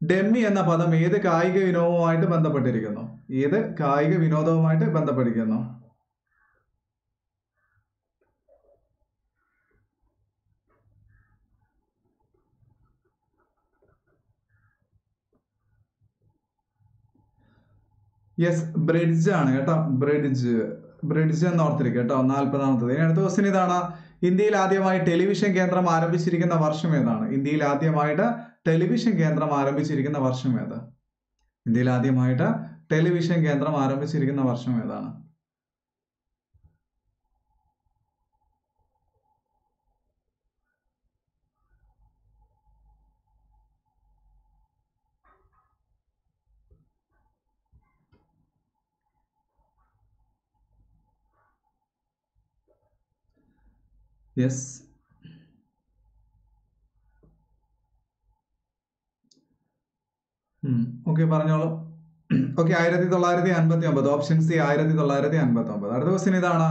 ഡെമ്മി എന്ന പദം ഏത് കായിക വിനോദവുമായിട്ട് ബന്ധപ്പെട്ടിരിക്കുന്നു? ഏത് കായിക വിനോദവുമായിട്ട് ബന്ധപ്പെട്ടിരിക്കുന്നു? യെസ് ബ്രിഡ്ജ് ആണ് കേട്ടോ. ബ്രിഡ്ജ് ബ്രിഡ്ജ് എന്ന് ഓർത്തിരിക്കുക കേട്ടോ നാൽപ്പതാമത്തത്. ഇനി അടുത്ത ക്വസ്റ്റ്യൻ ഇതാണ്. ഇന്ത്യയിൽ ആദ്യമായി ടെലിവിഷൻ കേന്ദ്രം ആരംഭിച്ചിരിക്കുന്ന വർഷം ഏതാണ്? ഇന്ത്യയിൽ ആദ്യമായിട്ട് ടെലിവിഷൻ കേന്ദ്രം ആരംഭിച്ചിരിക്കുന്ന വർഷം ഏത് ഇന്ത്യയിൽ ആദ്യമായിട്ട് ടെലിവിഷൻ കേന്ദ്രം ആരംഭിച്ചിരിക്കുന്ന വർഷം ഏതാണ്? യെസ് ഓക്കെ പറഞ്ഞോളൂ. ഓക്കെ ആയിരത്തി തൊള്ളായിരത്തി അൻപത്തി ഒമ്പത് ഓപ്ഷൻ സി ആയിരത്തി തൊള്ളായിരത്തി അൻപത്തി ഒമ്പത് അടുത്ത ക്വസ്റ്റ്യൻ ഇതാണ്.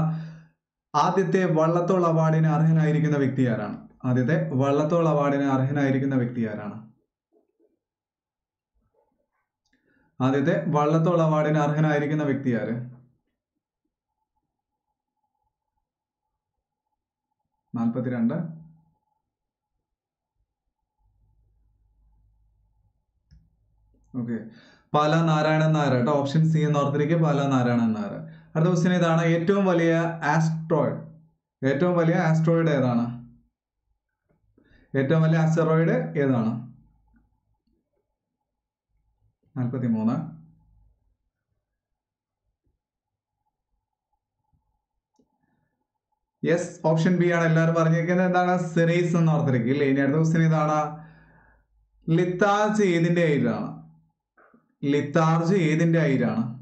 ആദ്യത്തെ വള്ളത്തോൾ അവാർഡിന് അർഹനായിരിക്കുന്ന വ്യക്തി ആരാണ്? ആദ്യത്തെ വള്ളത്തോൾ അവാർഡിന് അർഹനായിരിക്കുന്ന വ്യക്തി ആരാണ്? ആദ്യത്തെ വള്ളത്തോൾ അവാർഡിന് അർഹനായിരിക്കുന്ന വ്യക്തി ആര്? നാൽപ്പത്തിരണ്ട് ഓക്കെ പാല നാരായണൻ നായർ കേട്ടോ. ഓപ്ഷൻ സി എന്ന് ഓർത്തിരിക്കുക. പാല നാരായണൻ നായർ. അടുത്ത ക്വസ്റ്റ്യൻ ഇതാണ്. ഏറ്റവും വലിയ ആസ്ട്രോയിഡ് ഏറ്റവും വലിയ ആസ്ട്രോയിഡ് ഏതാണ്? ഏറ്റവും വലിയ ആസ്ട്രോയിഡ് ഏതാണ്? നാൽപ്പത്തി മൂന്ന് യെസ് ഓപ്ഷൻ ബി ആണ് എല്ലാവരും പറഞ്ഞിരിക്കുന്നത്. എന്താണ്? സിറീസ് എന്ന് ഓർത്തിരിക്കും ഇല്ലേ? ഇനി അടുത്ത ക്വസ്റ്റ്യൻ ഇതാണ്. ലിത്താർജ് ഏതിന്റെ അയിലാണ് ലിത്താർജ് ഏതിന്റെ അയിലാണ്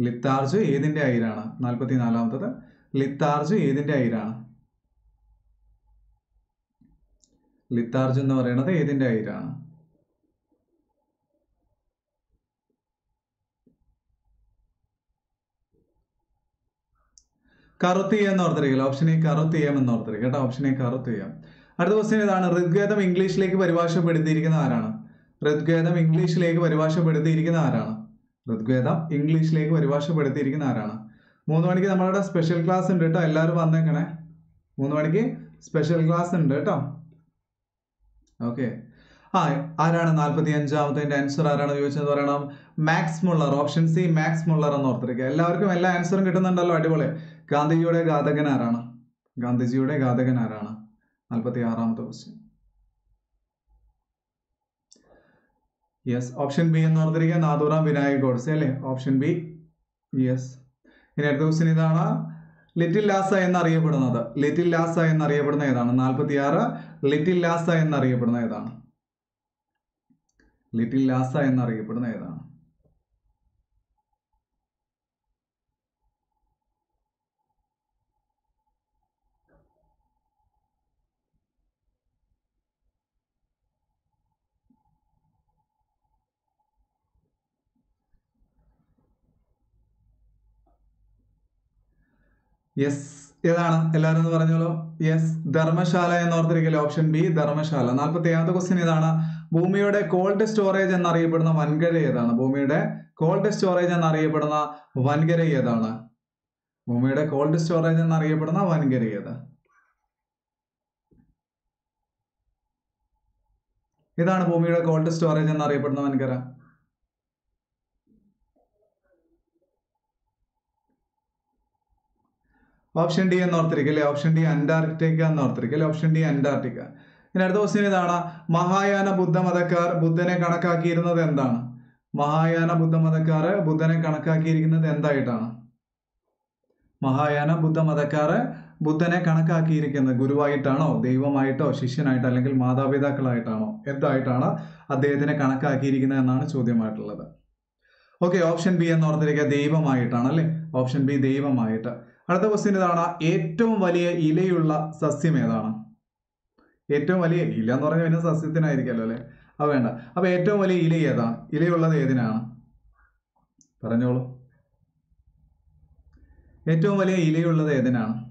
ലിത്താർജ് ഏതിന്റെ അയിലാണ് നാൽപ്പത്തി നാലാമത്തത് ലിത്താർജ് ഏതിന്റെ അയിലാണ് ലിത്താർജ് എന്ന് പറയുന്നത് ഏതിന്റെ ഐരാണ് കറുത്തിയം എന്ന് ഓർത്തിരിക്കില്ല. ഓപ്ഷൻ എ കറുത്ത് ചെയ്യാം എന്ന് ഓർത്തിരിക്കുക കേട്ടോ ഓപ്ഷൻ എ കറുത്ത് ചെയ്യാം. അടുത്ത ക്വസ്റ്റ്യൻ ഇതാണ് ഋഗ്വേദം ഇംഗ്ലീഷിലേക്ക് പരിഭാഷപ്പെടുത്തിയിരിക്കുന്ന ആരാണ്? ഋഗ്വേദം ഇംഗ്ലീഷിലേക്ക് പരിഭാഷപ്പെടുത്തിയിരിക്കുന്ന ആരാണ്? ഋഗ്വേദം ഇംഗ്ലീഷിലേക്ക് പരിഭാഷപ്പെടുത്തിയിരിക്കുന്ന ആരാണ്? മൂന്ന് മണിക്ക് നമ്മളുടെ സ്പെഷ്യൽ ക്ലാസ് ഉണ്ട് കേട്ടോ. എല്ലാവരും വന്നേക്കണേ. മൂന്ന് മണിക്ക് സ്പെഷ്യൽ ക്ലാസ് ഉണ്ട് കേട്ടോ. ഓക്കെ ആ ആരാണ് നാൽപ്പത്തി അഞ്ചാമത്തെ ആൻസർ ആരാണ് ചോദിച്ചത് പറയണം? Max Muller option C Max Muller എന്ന് ഓർത്തിരിക്കുക. എല്ലാവർക്കും എല്ലാ ആൻസറും കിട്ടുന്നുണ്ടല്ലോ അടിപൊളി. ഗാന്ധിജിയുടെ ഘാതകൻ ആരാണ്? ഗാന്ധിജിയുടെ ഘാതകൻ ആരാണ്? നാൽപ്പത്തി ആറാമത്തെ ക്വസ്റ്റ്യൻ യെസ് ഓപ്ഷൻ ബി എന്ന് ഓർത്തിരിക്കുക. നാദൂറാം വിനായക് ഗോഡ്സെ അല്ലേ? ഓപ്ഷൻ ബി യെസ് ഇനി അടുത്ത ക്വസ്റ്റ്യൻ ഇതാണ്. ലിറ്റിൽ ലാസ എന്നറിയപ്പെടുന്നത്. ലിറ്റിൽ ലാസ എന്നറിയപ്പെടുന്ന ഏതാണ്? നാൽപ്പത്തി ആറ് ലിറ്റിൽ ലാസ എന്നറിയപ്പെടുന്ന ഏതാണ്? ലിറ്റിൽ ലാസ എന്നറിയപ്പെടുന്ന ഏതാണ്? യെസ് ഏതാണ്? എല്ലാവരും പറഞ്ഞോളൂ. യെസ് ധർമ്മശാല എന്ന് ഓർത്തിരിക്കല്ലേ? Option B Dharamshala. നാൽപ്പത്തി ഏഴാമത്തെ ക്വസ്റ്റ്യൻ ഇതാണ് ഭൂമിയുടെ കോൾഡ് സ്റ്റോറേജ് എന്നറിയപ്പെടുന്ന വൻകര ഏതാണ്? ഭൂമിയുടെ കോൾഡ് സ്റ്റോറേജ് എന്നറിയപ്പെടുന്ന വൻകര ഏതാണ്? ഭൂമിയുടെ കോൾഡ് സ്റ്റോറേജ് എന്നറിയപ്പെടുന്ന വൻകര ഏത്? ഇതാണ് ഭൂമിയുടെ കോൾഡ് സ്റ്റോറേജ് എന്നറിയപ്പെടുന്ന വൻകര. ഓപ്ഷൻ ഡി എന്ന് ഓർത്തിരിക്കുക അല്ലേ? ഓപ്ഷൻ ഡി അന്റാർട്ടിക്ക എന്ന് ഓർത്തിരിക്കുക അല്ലെ? Option D Antarctica. ഇനി അടുത്ത ക്വസ്റ്റ്യൻ ഇതാണ്. മഹായാന ബുദ്ധമതക്കാർ ബുദ്ധനെ കണക്കാക്കിയിരുന്നത് എന്താണ്? മഹായാന ബുദ്ധമതക്കാർ ബുദ്ധനെ കണക്കാക്കിയിരിക്കുന്നത് എന്തായിട്ടാണ്? മഹായാന ബുദ്ധ മതക്കാര് ബുദ്ധനെ കണക്കാക്കിയിരിക്കുന്നത് ഗുരുവായിട്ടാണോ ദൈവമായിട്ടോ ശിഷ്യനായിട്ടോ അല്ലെങ്കിൽ മാതാപിതാക്കളായിട്ടാണോ? എന്തായിട്ടാണ് അദ്ദേഹത്തിനെ കണക്കാക്കിയിരിക്കുന്നത് എന്നാണ് ചോദ്യമായിട്ടുള്ളത്. ഓക്കെ ഓപ്ഷൻ ബി എന്ന് ഓർത്തിരിക്കുക ദൈവമായിട്ടാണ് അല്ലേ? ഓപ്ഷൻ ബി ദൈവമായിട്ട്. അടുത്ത ക്വസ്റ്റ്യൻ ഇതാണ്. ഏറ്റവും വലിയ ഇലയുള്ള സസ്യം ഏതാണ്? ഏറ്റവും വലിയ ഇല എന്ന് പറഞ്ഞാൽ പിന്നെ സസ്യത്തിനായിരിക്കല്ലോ അല്ലേ? അത് വേണ്ട. അപ്പൊ ഏറ്റവും വലിയ ഇല ഏതാണ് ഇലയുള്ളത് ഏതിനാണ്? പറഞ്ഞോളൂ. ഏറ്റവും വലിയ ഇലയുള്ളത് ഏതിനാണ്?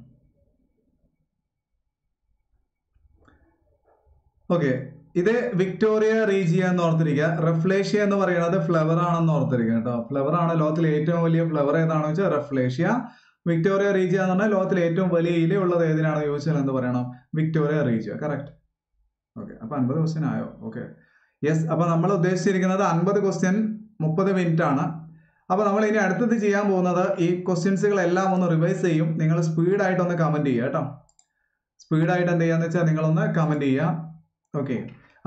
ഓക്കെ. ഇത് വിക്ടോറിയ റീജിയ എന്ന് ഓർത്തിരിക്കുക. റെഫ്ലേഷ്യ എന്ന് പറയുന്നത് ഫ്ലവർ ആണെന്ന് ഓർത്തിരിക്കുക കേട്ടോ. ഫ്ലവർ ആണ് ലോകത്തിലെ ഏറ്റവും വലിയ ഫ്ലവർ ഏതാണെന്ന് വെച്ചാൽ റെഫ്ലേഷ്യ. വിക്ടോറിയ റീജിയ എന്ന് പറഞ്ഞാൽ ലോകത്തിലെ ഏറ്റവും വലിയ ഇലയുള്ളത് ഏതിനാണെന്ന് ചോദിച്ചാൽ എന്ത് പറയണം? വിക്ടോറിയ അറിയിച്ചു. കറക്റ്റ് ഓക്കെ അപ്പൊ അൻപത് ക്വസ്റ്റ്യൻ ആയോ? ഓക്കെ യെസ് അപ്പൊ നമ്മൾ ഉദ്ദേശിച്ചിരിക്കുന്നത് അൻപത് ക്വസ്റ്റ്യൻ മുപ്പത് മിനിറ്റ് ആണ്. അപ്പൊ നമ്മൾ ഇനി അടുത്തത് ചെയ്യാൻ പോകുന്നത് ഈ ക്വസ്റ്റ്യൻസുകളെല്ലാം ഒന്ന് റിവൈസ് ചെയ്യും. നിങ്ങൾ സ്പീഡായിട്ട് ഒന്ന് കമന്റ് ചെയ്യുക കേട്ടോ. സ്പീഡായിട്ട് എന്ത് ചെയ്യാന്ന് വെച്ചാൽ നിങ്ങളൊന്ന് കമന്റ് ചെയ്യുക. ഓക്കെ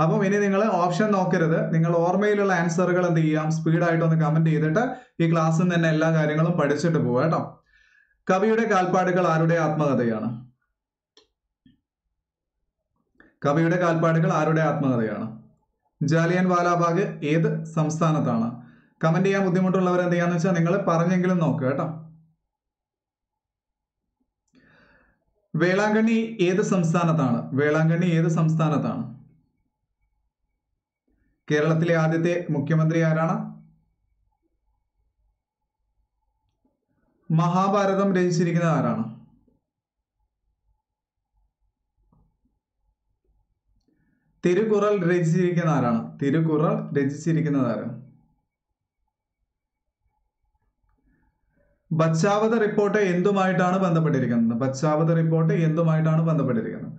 അപ്പം ഇനി നിങ്ങൾ ഓപ്ഷൻ നോക്കരുത്. നിങ്ങൾ ഓർമ്മയിലുള്ള ആൻസറുകൾ എന്ത് ചെയ്യാം? സ്പീഡായിട്ട് ഒന്ന് കമന്റ് ചെയ്തിട്ട് ഈ ക്ലാസ്സിൽ നിന്ന് തന്നെ എല്ലാ കാര്യങ്ങളും പഠിച്ചിട്ട് പോവുക കേട്ടോ. കവിയുടെ കാൽപ്പാടുകൾ ആരുടെ ആത്മകഥയാണ്? കവിയുടെ കാൽപ്പാടുകൾ ആരുടെ ആത്മകഥയാണ്? ജാലിയൻ വാലാബാഗ് ഏത് സംസ്ഥാനത്താണ്? കമന്റ് ചെയ്യാൻ ബുദ്ധിമുട്ടുള്ളവർ എന്ത് ചെയ്യാന്ന് വെച്ചാൽ നിങ്ങൾ പറഞ്ഞെങ്കിലും നോക്കുക കേട്ടോ. വേളാങ്കണ്ണി ഏത് സംസ്ഥാനത്താണ്? വേളാങ്കണ്ണി ഏത് സംസ്ഥാനത്താണ്? കേരളത്തിലെ ആദ്യത്തെ മുഖ്യമന്ത്രി ആരാണ്? മഹാഭാരതം രചിച്ചിരിക്കുന്നത് ആരാണ്? തിരുക്കുറൾ രചിച്ചിരിക്കുന്ന ആരാണ്? തിരുക്കുറൾ രചിച്ചിരിക്കുന്നത് ആരാണ് ബച്ചാവത റിപ്പോർട്ട് എന്തുമായിട്ടാണ് ബന്ധപ്പെട്ടിരിക്കുന്നത്? ബച്ചാവത റിപ്പോർട്ട് എന്തുമായിട്ടാണ് ബന്ധപ്പെട്ടിരിക്കുന്നത്?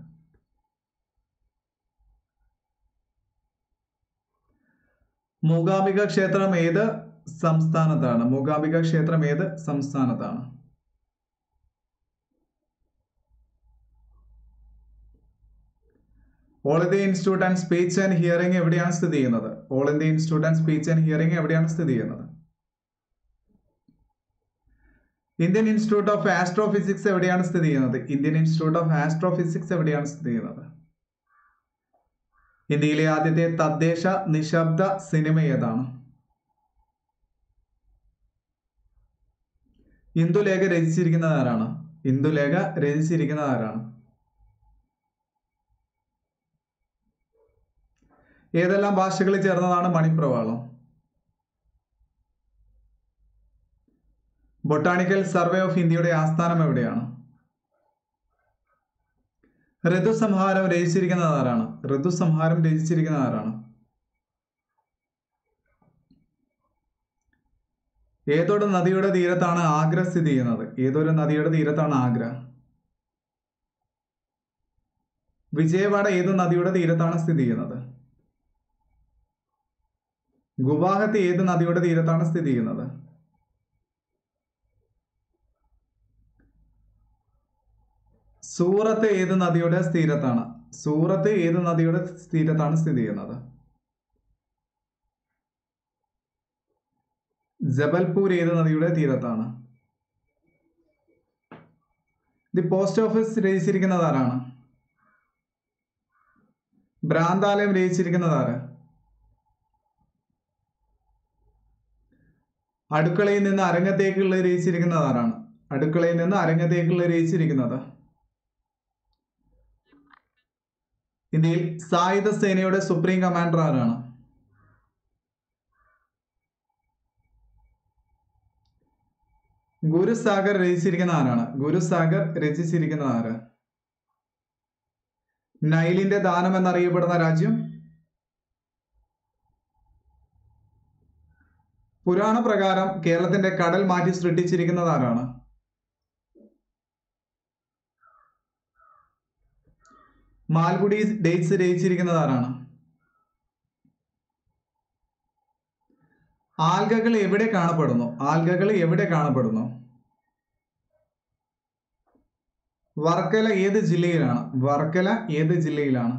മൂകാംബിക ക്ഷേത്രം ഏത് സംസ്ഥാനത്താണ്? മൂകാംബിക ക്ഷേത്രം ഏത് സംസ്ഥാനത്താണ്? All India Institute and Speech and Hearing എവിടെയാണ് സ്ഥിതി ചെയ്യുന്നത്? All India Institute and Speech and Hearing എവിടെയാണ് സ്ഥിതി ചെയ്യുന്നത്? ഇന്ത്യൻ ഇൻസ്റ്റിറ്റ്യൂട്ട് ഓഫ് ആസ്ട്രോഫിസിക്സ് എവിടെയാണ് സ്ഥിതി ചെയ്യുന്നത്? ഇന്ത്യൻ ഇൻസ്റ്റിറ്റ്യൂട്ട് ഓഫ് ആസ്ട്രോഫിസിക്സ് എവിടെയാണ് സ്ഥിതി ചെയ്യുന്നത്? ഇന്ത്യയിലെ ആദ്യത്തെ തദ്ദേശ നിശബ്ദ സിനിമ ഏതാണ്? ഇന്ദുലേഖ രചിച്ചിരിക്കുന്നത് ആരാണ്? ഇന്ദുലേഖ രചിച്ചിരിക്കുന്നത് ആരാണ്? ഏതെല്ലാം ഭാഷകളിൽ ചേർന്നതാണ് മണിപ്രവാളം? ബൊട്ടാണിക്കൽ സർവേ ഓഫ് ഇന്ത്യയുടെ ആസ്ഥാനം എവിടെയാണ്? ഋതുസംഹാരം രചിച്ചിരിക്കുന്നത് ആരാണ്? ഋതുസംഹാരം രചിച്ചിരിക്കുന്നത് ആരാണ്? ഏതൊരു നദിയുടെ തീരത്താണ് ആഗ്ര സ്ഥിതി ചെയ്യുന്നത്? ഏതൊരു നദിയുടെ തീരത്താണ് ആഗ്ര? വിജയവാഡ ഏത് നദിയുടെ തീരത്താണ് സ്ഥിതി ചെയ്യുന്നത്? ഗുവാഹത്തി ഏത് നദിയുടെ തീരത്താണ് സ്ഥിതി ചെയ്യുന്നത്? സൂറത്ത് ഏത് നദിയുടെ തീരത്താണ്? സൂറത്ത് ഏത് നദിയുടെ തീരത്താണ് സ്ഥിതി ചെയ്യുന്നത്? ജബൽപൂർ ഏത് നദിയുടെ തീരത്താണ്? ദി പോസ്റ്റ് ഓഫീസ് രചിച്ചിരിക്കുന്നത് ആരാണ്? ഭ്രാന്താലയം രചിച്ചിരിക്കുന്നത് ആര്? അടുക്കളയിൽ നിന്ന് അരങ്ങത്തേക്കുള്ള രചിച്ചിരിക്കുന്നത് ആരാണ് അടുക്കളയിൽ നിന്ന് അരങ്ങത്തേക്കുള്ള രചിച്ചിരിക്കുന്നത്. ഇന്ത്യയിൽ സായുധ സേനയുടെ സുപ്രീം കമാൻഡർ ആരാണ്? ഗുരുസാഗർ രചിച്ചിരിക്കുന്ന ആരാണ്? ഗുരുസാഗർ രചിച്ചിരിക്കുന്നത് ആര്? നൈലിന്റെ ദാനം എന്നറിയപ്പെടുന്ന രാജ്യം? പുരാണ പ്രകാരം കേരളത്തിന്റെ കടൽ മാറ്റി സൃഷ്ടിച്ചിരിക്കുന്നത് ആരാണ്? മാൽഗുഡി ഡേറ്റ്സ് രചിച്ചിരിക്കുന്നത് ആരാണ്? ആൽഗകൾ എവിടെ കാണപ്പെടുന്നു? ആൽഗകൾ എവിടെ കാണപ്പെടുന്നു? വർക്കല ഏത് ജില്ലയിലാണ്? വർക്കല ഏത് ജില്ലയിലാണ്?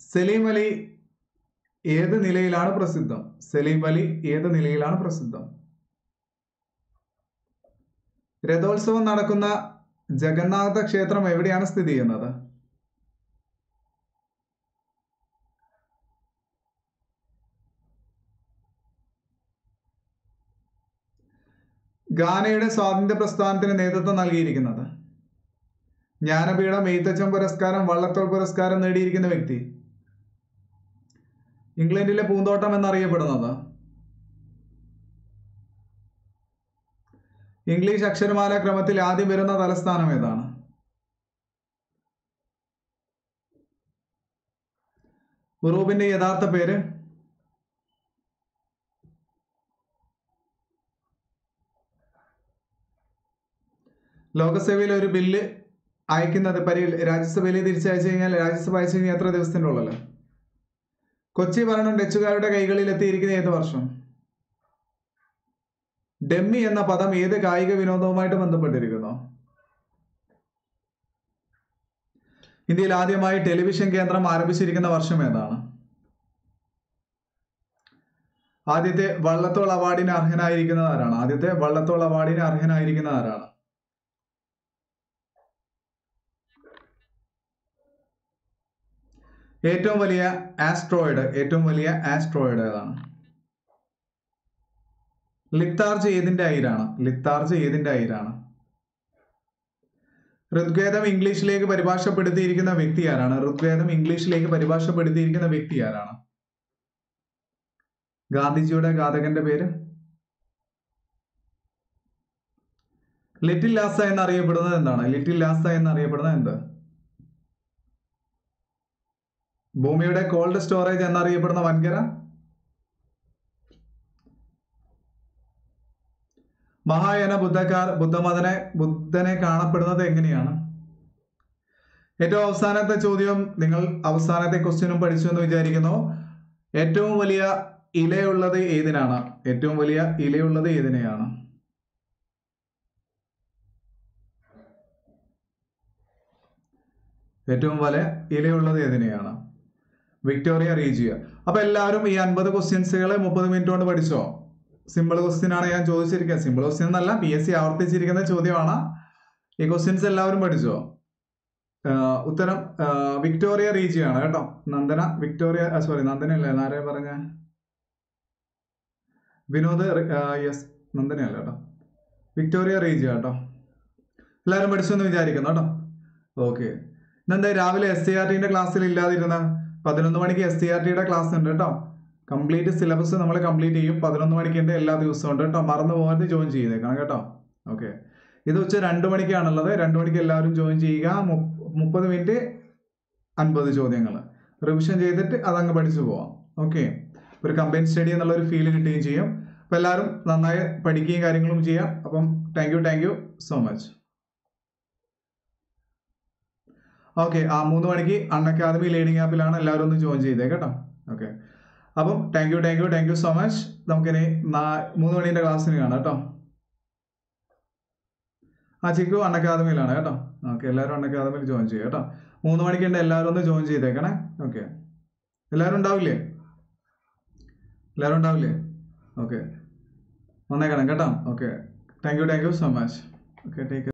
സലീം അലി ഏത് നിലയിലാണ് പ്രസിദ്ധം? സലീം അലി ഏത് നിലയിലാണ് പ്രസിദ്ധം? രഥോത്സവം നടക്കുന്ന ജഗന്നാഥ ക്ഷേത്രം എവിടെയാണ് സ്ഥിതി ചെയ്യുന്നത്? ഗാനയുടെ സ്വാതന്ത്ര്യ പ്രസ്ഥാനത്തിന് നേതൃത്വം നൽകിയിരിക്കുന്നത്. ജ്ഞാനപീഠം എഴുത്തച്ഛൻ പുരസ്കാരം വള്ളത്തോൾ പുരസ്കാരം നേടിയിരിക്കുന്ന വ്യക്തി. ഇംഗ്ലണ്ടിലെ പൂന്തോട്ടം എന്നറിയപ്പെടുന്നത്. ഇംഗ്ലീഷ് അക്ഷരമാല ക്രമത്തിൽ ആദ്യം വരുന്ന തലസ്ഥാനം ഏതാണ്? ഉറൂബിന്റെ യഥാർത്ഥ പേര്? ലോകസഭയിൽ ഒരു ബില്ല് അയക്കുന്നത് പരി രാജ്യസഭയിൽ തിരിച്ചയച്ചു കഴിഞ്ഞാൽ രാജ്യസഭ അയച്ചു കഴിഞ്ഞാൽ എത്ര ദിവസത്തിന്റെ കൊച്ചി ഭരണം ഡച്ചുകാരുടെ കൈകളിൽ എത്തിയിരിക്കുന്ന ഏത് വർഷം? ഡെമ്മി എന്ന പദം ഏത് കായിക വിനോദവുമായിട്ട് ബന്ധപ്പെട്ടിരിക്കുന്നു? ഇന്ത്യയിൽ ആദ്യമായി ടെലിവിഷൻ കേന്ദ്രം ആരംഭിച്ചിരിക്കുന്ന വർഷം ഏതാണ്? ആദ്യത്തെ വള്ളത്തോൾ അവാർഡിന് അർഹനായിരിക്കുന്നത് ആരാണ്? ആദ്യത്തെ വള്ളത്തോൾ അവാർഡിന് അർഹനായിരിക്കുന്ന ആരാണ്? ഏറ്റവും വലിയ ആസ്ട്രോയിഡ് ഏറ്റവും വലിയ ആസ്ട്രോയിഡ് ഏതാണ്? ലിത്താർജ് ഏതിന്റെ അയിരാണ്? ലിത്താർജ് ഏതിന്റെ അയിരാണ്? ഋഗ്വേദം ഇംഗ്ലീഷിലേക്ക് പരിഭാഷപ്പെടുത്തിയിരിക്കുന്ന വ്യക്തി ആരാണ്? ഋഗ്വേദം ഇംഗ്ലീഷിലേക്ക് പരിഭാഷപ്പെടുത്തിയിരിക്കുന്ന വ്യക്തി ആരാണ്? ഗാന്ധിജിയുടെ ഘാതകന്റെ പേര്? ലിറ്റിൽ ലാസ എന്നറിയപ്പെടുന്നത് എന്താണ്? ലിറ്റിൽ ലാസ എന്നറിയപ്പെടുന്നത് എന്ത്? ഭൂമിയുടെ കോൾഡ് സ്റ്റോറേജ് എന്നറിയപ്പെടുന്ന വൻകര? മഹായന ബുദ്ധക്കാർ ബുദ്ധമതനെ ബുദ്ധനെ കാണപ്പെടുന്നത് എങ്ങനെയാണ്? ഏറ്റവും അവസാനത്തെ ചോദ്യം നിങ്ങൾ അവസാനത്തെ ക്വസ്റ്റ്യനും പഠിച്ചു എന്ന് വിചാരിക്കുന്നു. ഏറ്റവും വലിയ ഇലയുള്ളത് ഏതിനാണ്? ഏറ്റവും വലിയ ഇലയുള്ളത് ഏതിനെയാണ്? ഏറ്റവും വലിയ ഇലയുള്ളത് ഏതിനെയാണ്? വിക്ടോറിയ റീജിയ അപ്പൊ എല്ലാവരും ഈ അൻപത് ക്വസ്റ്റ്യൻസുകളെ മുപ്പത് മിനിറ്റ് കൊണ്ട് പഠിച്ചോ? സിമ്പിൾ ക്വസ്റ്റ്യൻ ആണ് ഞാൻ ചോദിച്ചിരിക്കുന്നത് സിമ്പിൾ ക്വസ്റ്റ്യൻ എന്നല്ല പി എസ് സി ആവർത്തിച്ചിരിക്കുന്ന ചോദ്യമാണ്. ഈ ക്വസ്റ്റ്യൻസ് എല്ലാവരും പഠിച്ചോ? ഉത്തരം വിക്ടോറിയ റീജിയ ആണ് കേട്ടോ. നന്ദന വിക്ടോറിയ സോറി നന്ദന അല്ലേ ആരെ പറഞ്ഞ? വിനോദ് യെസ് നന്ദനയല്ല കേട്ടോ. വിക്ടോറിയ റീജിയ കേട്ടോ. എല്ലാവരും പഠിച്ചു എന്ന് വിചാരിക്കുന്നു കേട്ടോ. ഓക്കെ ഇന്നെന്താ രാവിലെ എസ് സി ആർ ടിന്റെ ക്ലാസ്സിൽ ഇല്ലാതിരുന്ന പതിനൊന്ന് മണിക്ക് എസ് സി ആർ ടിയുടെ ക്ലാസ് ഉണ്ട് കേട്ടോ. കംപ്ലീറ്റ് സിലബസ് നമ്മൾ കംപ്ലീറ്റ് ചെയ്യും. പതിനൊന്ന് മണിക്ക് ഉണ്ട് എല്ലാ ദിവസവും ഉണ്ട് കേട്ടോ. മറന്നു പോകാതെ ജോയിൻ ചെയ്തേക്കണം കേട്ടോ. ഓക്കെ ഇത് ഉച്ച രണ്ട് മണിക്കാണുള്ളത്. രണ്ട് മണിക്ക് എല്ലാവരും ജോയിൻ ചെയ്യുക. മുപ്പ- മുപ്പത് മിനിറ്റ് അൻപത് ചോദ്യങ്ങൾ. റിവിഷൻ ചെയ്തിട്ട് അതങ്ങ് പഠിച്ചു പോവാം. ഓക്കെ ഒരു കമ്പൈൻ സ്റ്റഡി എന്നുള്ള ഒരു ഫീൽ കിട്ടുകയും ചെയ്യും. അപ്പം എല്ലാവരും നന്നായി പഠിക്കുകയും കാര്യങ്ങളും ചെയ്യാം. അപ്പം thank you thank you so much okay ആ മൂന്ന് മണിക്ക് അൺ അക്കാദമി ലേണിംഗ് ആപ്പിലാണ് എല്ലാവരും ഒന്ന് ജോയിൻ ചെയ്തേ കേട്ടോ? ഓക്കെ അപ്പം thank you thank you thank you so much നമുക്കിനി മൂന്ന് മണീന്റെ ക്ലാസ്സിന് കാണാം കേട്ടോ. ആ ചിക്കു അൺ അക്കാദമിയിലാണ് കേട്ടോ. ഓക്കെ എല്ലാവരും അൺ അക്കാദമിയിൽ ജോയിൻ ചെയ്യുക കേട്ടോ. മൂന്ന് മണിക്കുണ്ട് എല്ലാവരും ഒന്ന് ജോയിൻ ചെയ്തേക്കണേ. ഓക്കെ എല്ലാവരും ഉണ്ടാവില്ലേ? എല്ലാവരും ഉണ്ടാവില്ലേ? ഓക്കെ വന്നേക്കണം കേട്ടോ. Okay thank you thank you so much okay take